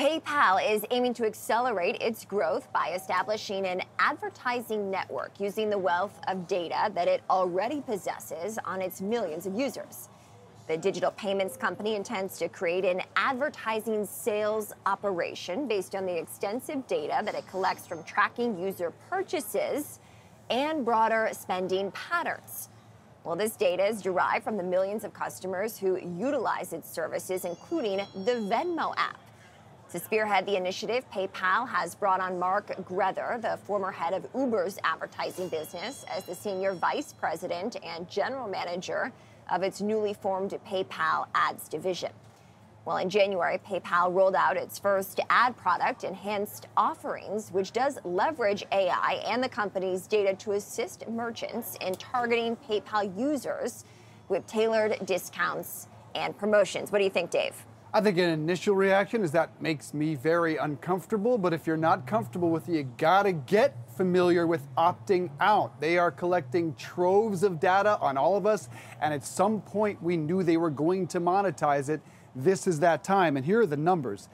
PayPal is aiming to accelerate its growth by establishing an advertising network using the wealth of data that it already possesses on its millions of users. The digital payments company intends to create an advertising sales operation based on the extensive data that it collects from tracking user purchases and broader spending patterns. Well, this data is derived from the millions of customers who utilize its services, including the Venmo app. To spearhead the initiative, PayPal has brought on Mark Grether, the former head of Uber's advertising business, as the senior vice president and general manager of its newly formed PayPal Ads division. Well, in January, PayPal rolled out its first ad product, Enhanced Offerings, which does leverage AI and the company's data to assist merchants in targeting PayPal users with tailored discounts and promotions. What do you think, Dave? I think an initial reaction is that makes me very uncomfortable, but if you're not comfortable with it, you gotta get familiar with opting out. They are collecting troves of data on all of us, and at some point we knew they were going to monetize it. This is that time, and here are the numbers.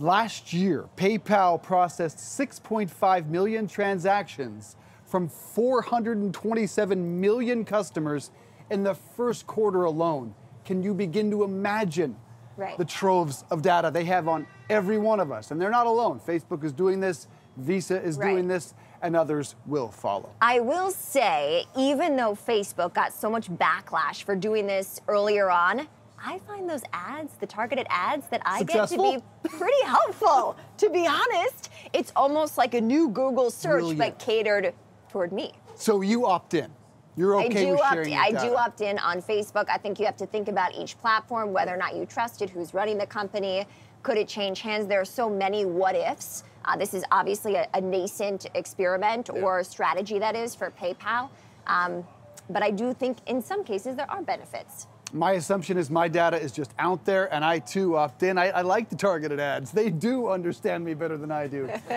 Last year, PayPal processed 6.5 million transactions from 427 million customers in the first quarter alone. Can you begin to imagine right. the troves of data they have on every one of us. And they're not alone. Facebook is doing this, Visa is right. doing this, and others will follow. I will say, even though Facebook got so much backlash for doing this earlier on, I find those ads, the targeted ads that I Successful? get to be pretty helpful, to be honest. It's almost like a new Google search, Brilliant. but catered toward me. So you opt in. You're okay I do with opt, sharing I do opt in on Facebook. I think you have to think about each platform, whether or not you trust it, who's running the company, could it change hands? There are so many what ifs. Uh, this is obviously a, a nascent experiment yeah. or strategy that is for PayPal. Um, but I do think in some cases there are benefits. My assumption is my data is just out there, and I too opt in. I, I like the targeted ads. They do understand me better than I do.